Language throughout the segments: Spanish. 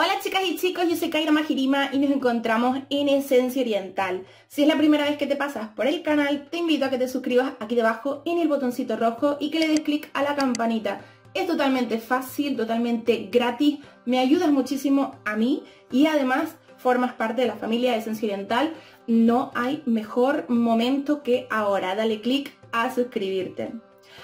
Hola chicas y chicos, yo soy Kaira Majirima y nos encontramos en Esencia Oriental. Si es la primera vez que te pasas por el canal, te invito a que te suscribas aquí debajo en el botoncito rojo y que le des clic a la campanita. Es totalmente fácil, totalmente gratis, me ayudas muchísimo a mí y además formas parte de la familia de Esencia Oriental. No hay mejor momento que ahora. Dale clic a suscribirte.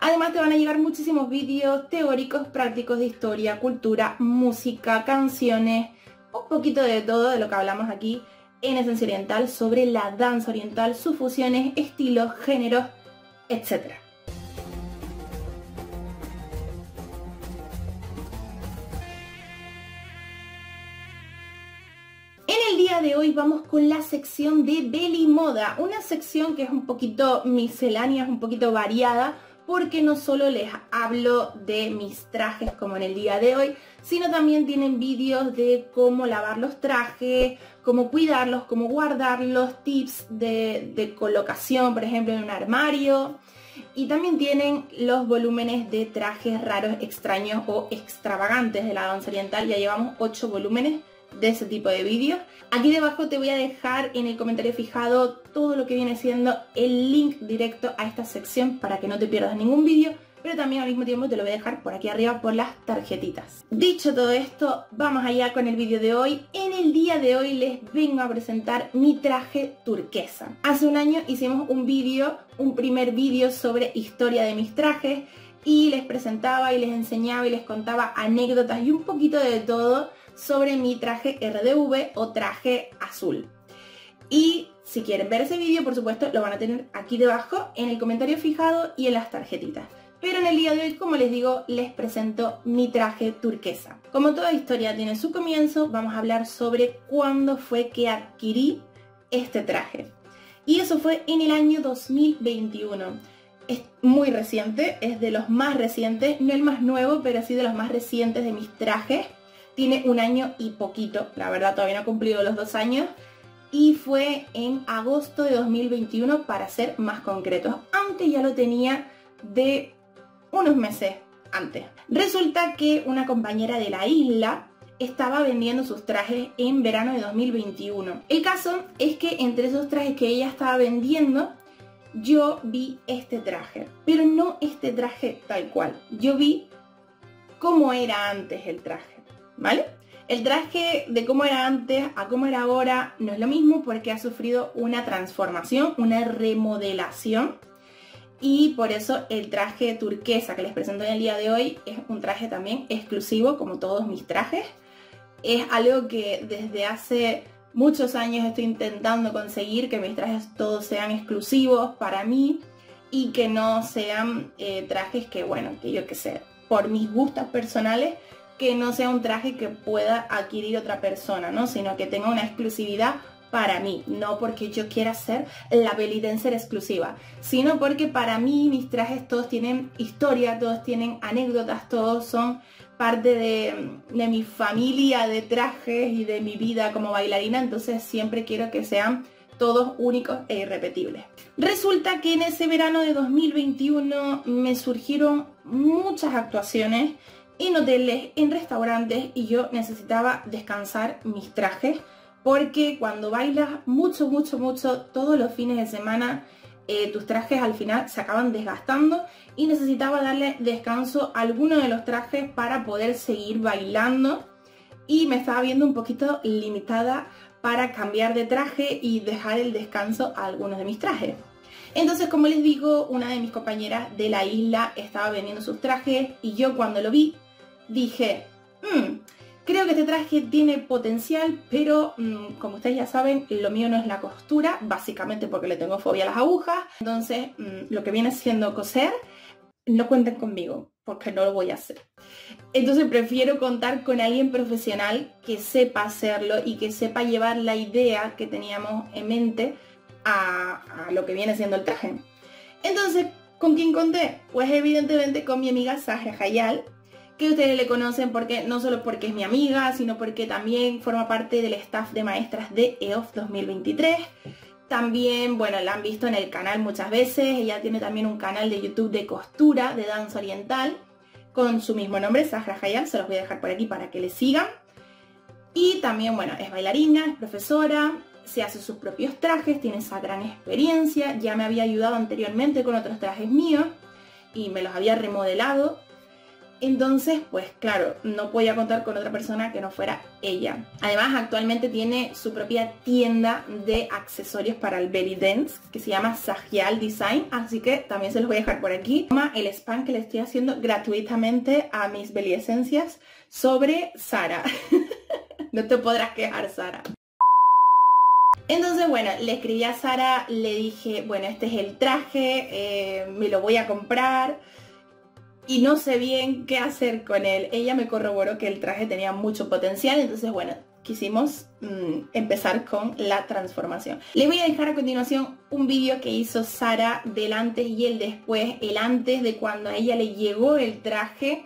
Además te van a llegar muchísimos vídeos teóricos, prácticos de historia, cultura, música, canciones, un poquito de todo de lo que hablamos aquí en Esencia Oriental sobre la danza oriental, sus fusiones, estilos, géneros, etc. En el día de hoy vamos con la sección de Belly Moda, una sección que es un poquito miscelánea, es un poquito variada, porque no solo les hablo de mis trajes como en el día de hoy, sino también tienen vídeos de cómo lavar los trajes, cómo cuidarlos, cómo guardarlos, tips de, colocación, por ejemplo, en un armario. Y también tienen los volúmenes de trajes raros, extraños o extravagantes de la danza oriental. Ya llevamos 8 volúmenes de ese tipo de vídeos. Aquí debajo te voy a dejar en el comentario fijado todo lo que viene siendo el link directo a esta sección para que no te pierdas ningún vídeo, pero también al mismo tiempo te lo voy a dejar por aquí arriba por las tarjetitas. Dicho todo esto, vamos allá con el vídeo de hoy. En el día de hoy les vengo a presentar mi traje turquesa. Hace un año hicimos un vídeo, un primer vídeo sobre historia de mis trajes y les presentaba y les enseñaba y les contaba anécdotas y un poquito de todo sobre mi traje RDV o traje azul. Y si quieren ver ese vídeo, por supuesto, lo van a tener aquí debajo en el comentario fijado y en las tarjetitas. Pero en el día de hoy, como les digo, les presento mi traje turquesa. Como toda historia tiene su comienzo, vamos a hablar sobre cuándo fue que adquirí este traje. Y eso fue en el año 2021. Es muy reciente, es de los más recientes, no el más nuevo, pero sí de los más recientes de mis trajes tiene un año y poquito, la verdad todavía no ha cumplido los dos años, y fue en agosto de 2021 para ser más concretos, aunque ya lo tenía de unos meses antes. Resulta que una compañera de la isla estaba vendiendo sus trajes en verano de 2021. El caso es que entre esos trajes que ella estaba vendiendo, yo vi este traje, pero no este traje tal cual. Yo vi cómo era antes el traje. ¿Vale? El traje de cómo era antes a cómo era ahora no es lo mismo porque ha sufrido una transformación, una remodelación. Y por eso el traje turquesa que les presento en el día de hoy es un traje también exclusivo como todos mis trajes. Es algo que desde hace muchos años estoy intentando conseguir que mis trajes todos sean exclusivos para mí y que no sean eh, trajes que, bueno, que yo que sé, por mis gustos personales que no sea un traje que pueda adquirir otra persona, ¿no? Sino que tenga una exclusividad para mí, no porque yo quiera ser la ser exclusiva, sino porque para mí mis trajes todos tienen historia, todos tienen anécdotas, todos son parte de, de mi familia de trajes y de mi vida como bailarina, entonces siempre quiero que sean todos únicos e irrepetibles. Resulta que en ese verano de 2021 me surgieron muchas actuaciones en hoteles, en restaurantes y yo necesitaba descansar mis trajes porque cuando bailas mucho, mucho, mucho todos los fines de semana eh, tus trajes al final se acaban desgastando y necesitaba darle descanso a alguno de los trajes para poder seguir bailando y me estaba viendo un poquito limitada para cambiar de traje y dejar el descanso a algunos de mis trajes. Entonces, como les digo, una de mis compañeras de la isla estaba vendiendo sus trajes y yo cuando lo vi dije, hmm, creo que este traje tiene potencial, pero mm, como ustedes ya saben, lo mío no es la costura, básicamente porque le tengo fobia a las agujas. Entonces, mm, lo que viene siendo coser, no cuenten conmigo, porque no lo voy a hacer. Entonces prefiero contar con alguien profesional que sepa hacerlo y que sepa llevar la idea que teníamos en mente a, lo que viene siendo el traje. Entonces, ¿con quién conté? Pues evidentemente con mi amiga Sahra Hayal, que ustedes le conocen porque no solo porque es mi amiga, sino porque también forma parte del staff de maestras de EOF 2023. También, bueno, la han visto en el canal muchas veces. Ella tiene también un canal de YouTube de costura de danza oriental con su mismo nombre, Sahra Hayal. Se los voy a dejar por aquí para que le sigan. Y también, bueno, es bailarina, es profesora, se hace sus propios trajes, tiene esa gran experiencia, ya me había ayudado anteriormente con otros trajes míos y me los había remodelado entonces, pues claro, no podía contar con otra persona que no fuera ella. Además, actualmente tiene su propia tienda de accesorios para el belly dance que se llama Sagial Design, así que también se los voy a dejar por aquí. Toma el spam que le estoy haciendo gratuitamente a mis belly esencias sobre Sara. no te podrás quejar, Sara. Entonces, bueno, le escribí a Sara, le dije, bueno, este es el traje, eh, me lo voy a comprar y no sé bien qué hacer con él. Ella me corroboró que el traje tenía mucho potencial, entonces bueno, quisimos mm, empezar con la transformación. Les voy a dejar a continuación un vídeo que hizo Sara del antes y el después, el antes de cuando a ella le llegó el traje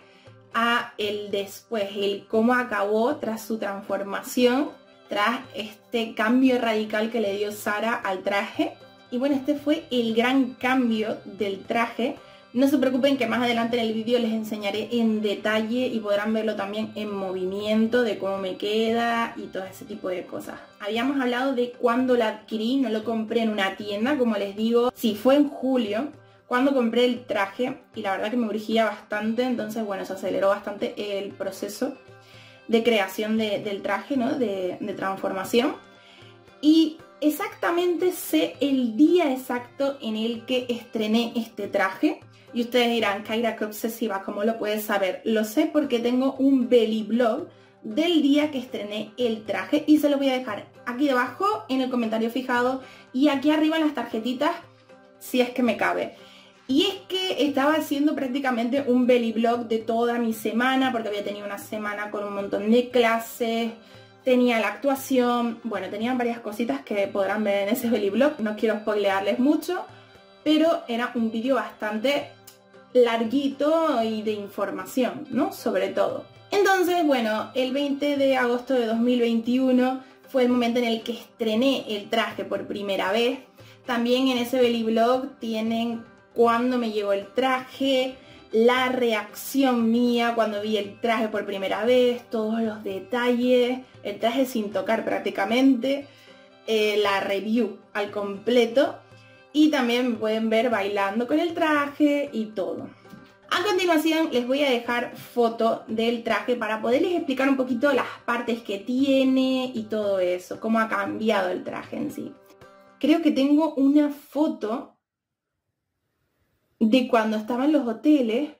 a el después, el cómo acabó tras su transformación, tras este cambio radical que le dio Sara al traje. Y bueno, este fue el gran cambio del traje no se preocupen que más adelante en el vídeo les enseñaré en detalle y podrán verlo también en movimiento de cómo me queda y todo ese tipo de cosas. Habíamos hablado de cuando la adquirí, no lo compré en una tienda, como les digo, sí fue en julio cuando compré el traje y la verdad que me urgía bastante, entonces bueno, se aceleró bastante el proceso de creación del traje, ¿no? De, de transformación. Y exactamente sé el día exacto en el que estrené este traje y ustedes dirán, Kaira, qué obsesiva, ¿cómo lo puedes saber? Lo sé porque tengo un belly blog del día que estrené el traje y se lo voy a dejar aquí debajo en el comentario fijado y aquí arriba en las tarjetitas si es que me cabe. Y es que estaba haciendo prácticamente un belly blog de toda mi semana porque había tenido una semana con un montón de clases, tenía la actuación, bueno, tenían varias cositas que podrán ver en ese belly blog, no quiero spoilearles mucho, pero era un vídeo bastante larguito y de información, ¿no? Sobre todo. Entonces, bueno, el 20 de agosto de 2021 fue el momento en el que estrené el traje por primera vez. También en ese belly blog tienen cuando me llegó el traje, la reacción mía cuando vi el traje por primera vez, todos los detalles, el traje sin tocar prácticamente, eh, la review al completo y también pueden ver bailando con el traje y todo. A continuación les voy a dejar foto del traje para poderles explicar un poquito las partes que tiene y todo eso, cómo ha cambiado el traje en sí. Creo que tengo una foto de cuando estaba en los hoteles.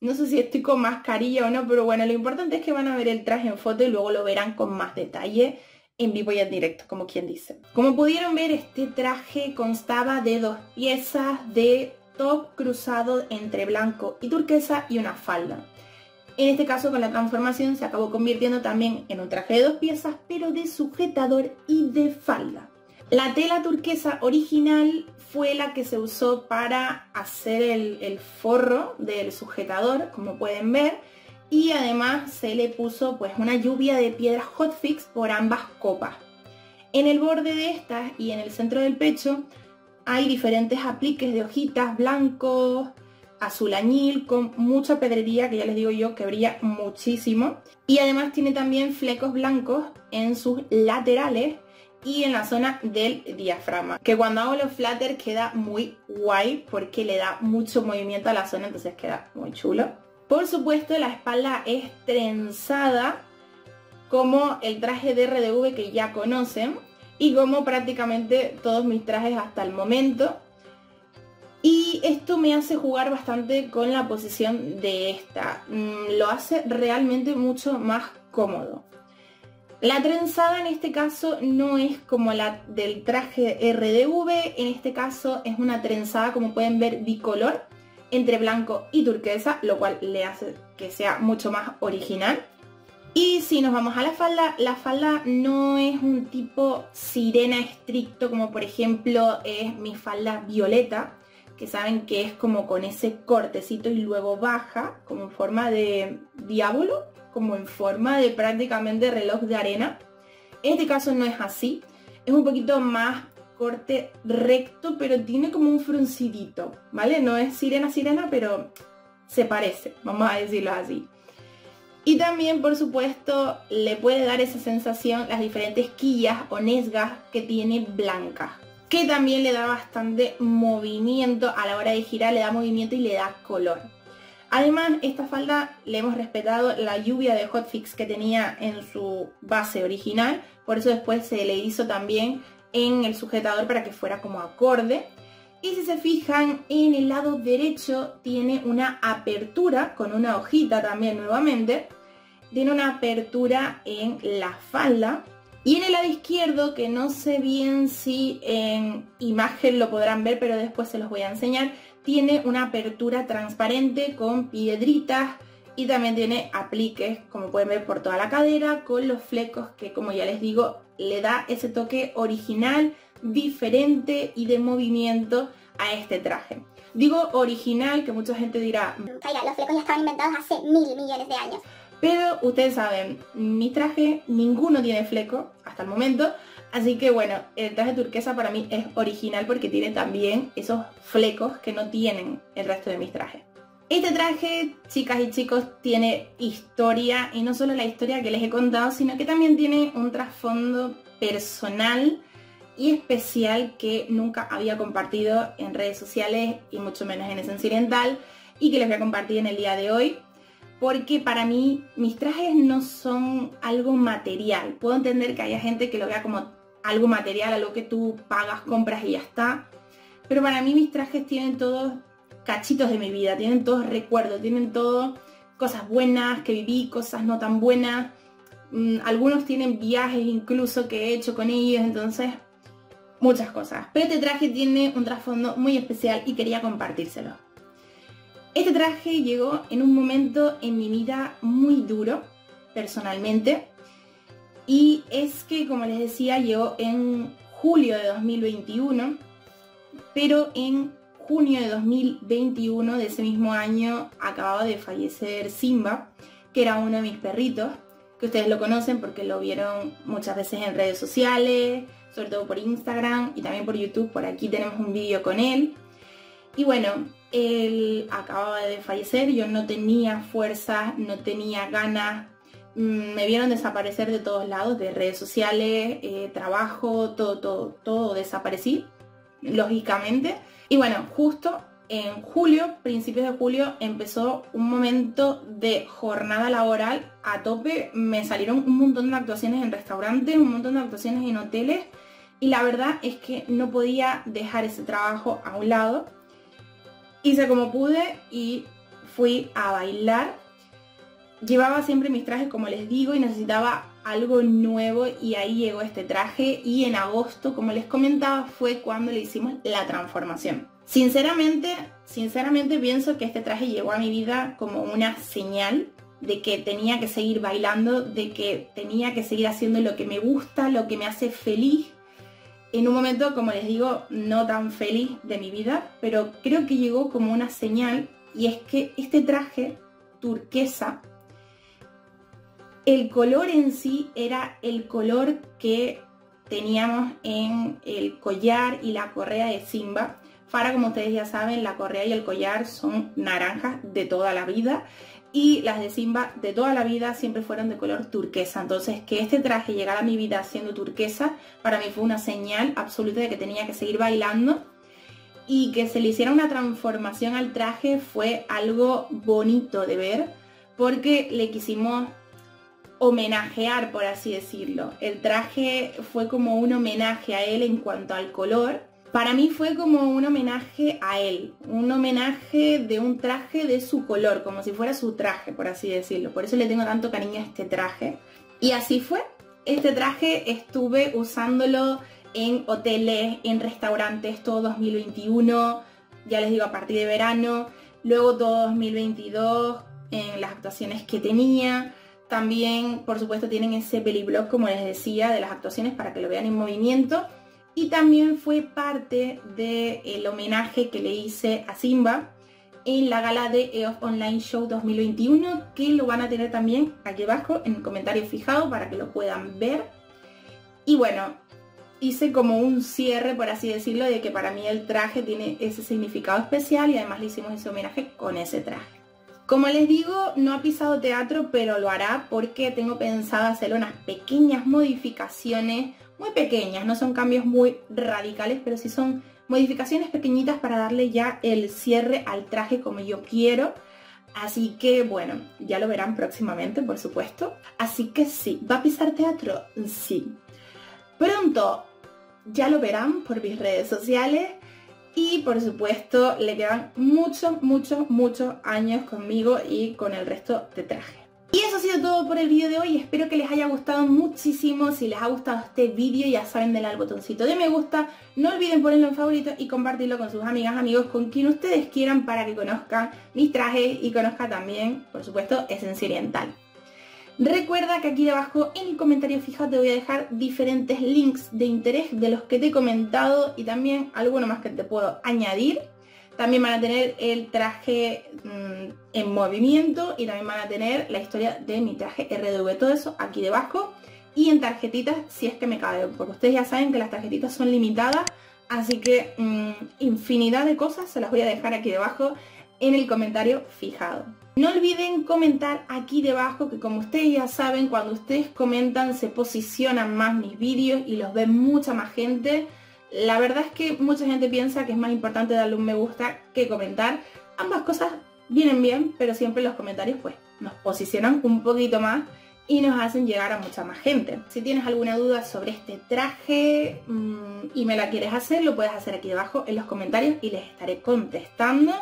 No sé si estoy con mascarilla o no, pero bueno, lo importante es que van a ver el traje en foto y luego lo verán con más detalle en vivo y en directo, como quien dice. Como pudieron ver, este traje constaba de dos piezas de top cruzado entre blanco y turquesa y una falda. En este caso con la transformación se acabó convirtiendo también en un traje de dos piezas, pero de sujetador y de falda. La tela turquesa original fue la que se usó para hacer el, el forro del sujetador, como pueden ver, y además se le puso pues una lluvia de piedras hotfix por ambas copas. En el borde de estas y en el centro del pecho hay diferentes apliques de hojitas blancos, azul añil, con mucha pedrería que ya les digo yo que brilla muchísimo. Y además tiene también flecos blancos en sus laterales y en la zona del diafragma. Que cuando hago los flatter queda muy guay porque le da mucho movimiento a la zona, entonces queda muy chulo. Por supuesto la espalda es trenzada como el traje de RDV que ya conocen y como prácticamente todos mis trajes hasta el momento. Y esto me hace jugar bastante con la posición de esta. Mm, lo hace realmente mucho más cómodo. La trenzada en este caso no es como la del traje RDV, en este caso es una trenzada como pueden ver bicolor entre blanco y turquesa, lo cual le hace que sea mucho más original. Y si nos vamos a la falda, la falda no es un tipo sirena estricto como por ejemplo es mi falda violeta, que saben que es como con ese cortecito y luego baja, como en forma de diablo, como en forma de prácticamente reloj de arena. En este caso no es así, es un poquito más corte recto, pero tiene como un fruncidito, ¿vale? No es sirena sirena, pero se parece, vamos a decirlo así. Y también, por supuesto, le puede dar esa sensación las diferentes quillas o nesgas que tiene blanca. Que también le da bastante movimiento a la hora de girar, le da movimiento y le da color. Además, esta falda le hemos respetado la lluvia de hotfix que tenía en su base original. Por eso después se le hizo también en el sujetador para que fuera como acorde. Y si se fijan, en el lado derecho tiene una apertura con una hojita también nuevamente. Tiene una apertura en la falda. Y en el lado izquierdo, que no sé bien si en imagen lo podrán ver, pero después se los voy a enseñar, tiene una apertura transparente con piedritas y también tiene apliques, como pueden ver, por toda la cadera, con los flecos que, como ya les digo, le da ese toque original diferente y de movimiento a este traje. Digo original, que mucha gente dirá... Kaira, los flecos ya estaban inventados hace mil millones de años. Pero ustedes saben, mi traje ninguno tiene fleco hasta el momento. Así que bueno, el traje turquesa para mí es original porque tiene también esos flecos que no tienen el resto de mis trajes. Este traje, chicas y chicos, tiene historia y no solo la historia que les he contado, sino que también tiene un trasfondo personal y especial que nunca había compartido en redes sociales y mucho menos en Esencia Oriental y que les voy a compartir en el día de hoy porque para mí mis trajes no son algo material. Puedo entender que haya gente que lo vea como algo material, algo que tú pagas, compras y ya está. Pero para mí mis trajes tienen todos cachitos de mi vida, tienen todos recuerdos, tienen todo cosas buenas que viví, cosas no tan buenas. Mm, algunos tienen viajes incluso que he hecho con ellos, entonces muchas cosas. Pero este traje tiene un trasfondo muy especial y quería compartírselo. Este traje llegó en un momento en mi vida muy duro, personalmente. Y es que, como les decía, llegó en julio de 2021, pero en junio de 2021 de ese mismo año acababa de fallecer Simba, que era uno de mis perritos, que ustedes lo conocen porque lo vieron muchas veces en redes sociales, sobre todo por Instagram y también por YouTube. Por aquí tenemos un vídeo con él. Y bueno, él acababa de fallecer, yo no tenía fuerza, no tenía ganas, mm, me vieron desaparecer de todos lados, de redes sociales, eh, trabajo, todo, todo, todo desaparecí, lógicamente. Y bueno, justo en julio, principios de julio, empezó un momento de jornada laboral a tope. Me salieron un montón de actuaciones en restaurantes, un montón de actuaciones en hoteles. Y la verdad es que no podía dejar ese trabajo a un lado Hice como pude y fui a bailar. Llevaba siempre mis trajes, como les digo, y necesitaba algo nuevo y ahí llegó este traje. Y en agosto, como les comentaba, fue cuando le hicimos la transformación. Sinceramente, sinceramente pienso que este traje llegó a mi vida como una señal de que tenía que seguir bailando, de que tenía que seguir haciendo lo que me gusta, lo que me hace feliz. En un momento, como les digo, no tan feliz de mi vida, pero creo que llegó como una señal. Y es que este traje turquesa, el color en sí era el color que teníamos en el collar y la correa de Simba. Para, como ustedes ya saben, la correa y el collar son naranjas de toda la vida y las de Simba de toda la vida siempre fueron de color turquesa. Entonces que este traje llegara a mi vida siendo turquesa, para mí fue una señal absoluta de que tenía que seguir bailando y que se le hiciera una transformación al traje fue algo bonito de ver porque le quisimos homenajear, por así decirlo. El traje fue como un homenaje a él en cuanto al color para mí fue como un homenaje a él, un homenaje de un traje de su color, como si fuera su traje, por así decirlo. Por eso le tengo tanto cariño a este traje. Y así fue. Este traje estuve usándolo en hoteles, en restaurantes todo 2021, ya les digo a partir de verano, luego todo 2022 en las actuaciones que tenía. También, por supuesto, tienen ese peliblog, como les decía, de las actuaciones para que lo vean en movimiento. Y también fue parte del homenaje que le hice a Simba en la gala de EOS Online Show 2021 que lo van a tener también aquí abajo en el comentario fijado para que lo puedan ver. Y bueno hice como un cierre por así decirlo de que para mí el traje tiene ese significado especial y además le hicimos ese homenaje con ese traje Como les digo, no ha pisado teatro, pero lo hará porque tengo pensado hacer unas pequeñas modificaciones, muy pequeñas, no son cambios muy radicales, pero sí son modificaciones pequeñitas para darle ya el cierre al traje como yo quiero. Así que bueno, ya lo verán próximamente, por supuesto. Así que sí, ¿va a pisar teatro? Sí. Pronto ya lo verán por mis redes sociales. Y por supuesto le quedan muchos, muchos, muchos años conmigo y con el resto de traje. Y eso ha sido todo por el vídeo de hoy, espero que les haya gustado muchísimo, si les ha gustado este vídeo ya saben del botoncito de me gusta, no olviden ponerlo en favorito y compartirlo con sus amigas, amigos, con quien ustedes quieran para que conozcan mis trajes y conozcan también, por supuesto, Esencia Oriental. Recuerda que aquí debajo en el comentario fijado te voy a dejar diferentes links de interés de los que te he comentado y también alguno más que te puedo añadir también van a tener el traje mm, en movimiento y también van a tener la historia de mi traje RDV. Todo eso aquí debajo y en tarjetitas si es que me cabe. Porque ustedes ya saben que las tarjetitas son limitadas. Así que mm, infinidad de cosas se las voy a dejar aquí debajo en el comentario fijado. No olviden comentar aquí debajo que como ustedes ya saben, cuando ustedes comentan se posicionan más mis vídeos y los ve mucha más gente. La verdad es que mucha gente piensa que es más importante darle un me gusta que comentar. Ambas cosas vienen bien, pero siempre los comentarios pues nos posicionan un poquito más y nos hacen llegar a mucha más gente. Si tienes alguna duda sobre este traje mm, y me la quieres hacer, lo puedes hacer aquí debajo en los comentarios y les estaré contestando.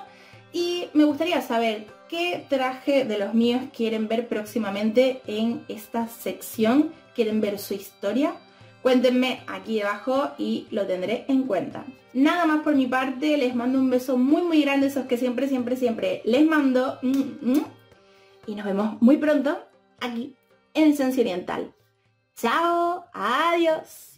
Y me gustaría saber qué traje de los míos quieren ver próximamente en esta sección. ¿Quieren ver su historia? Cuéntenme aquí debajo y lo tendré en cuenta. Nada más por mi parte, les mando un beso muy muy grande, esos que siempre, siempre, siempre les mando. Mm, mm. Y nos vemos muy pronto aquí en Esencia Oriental. Chao, adiós.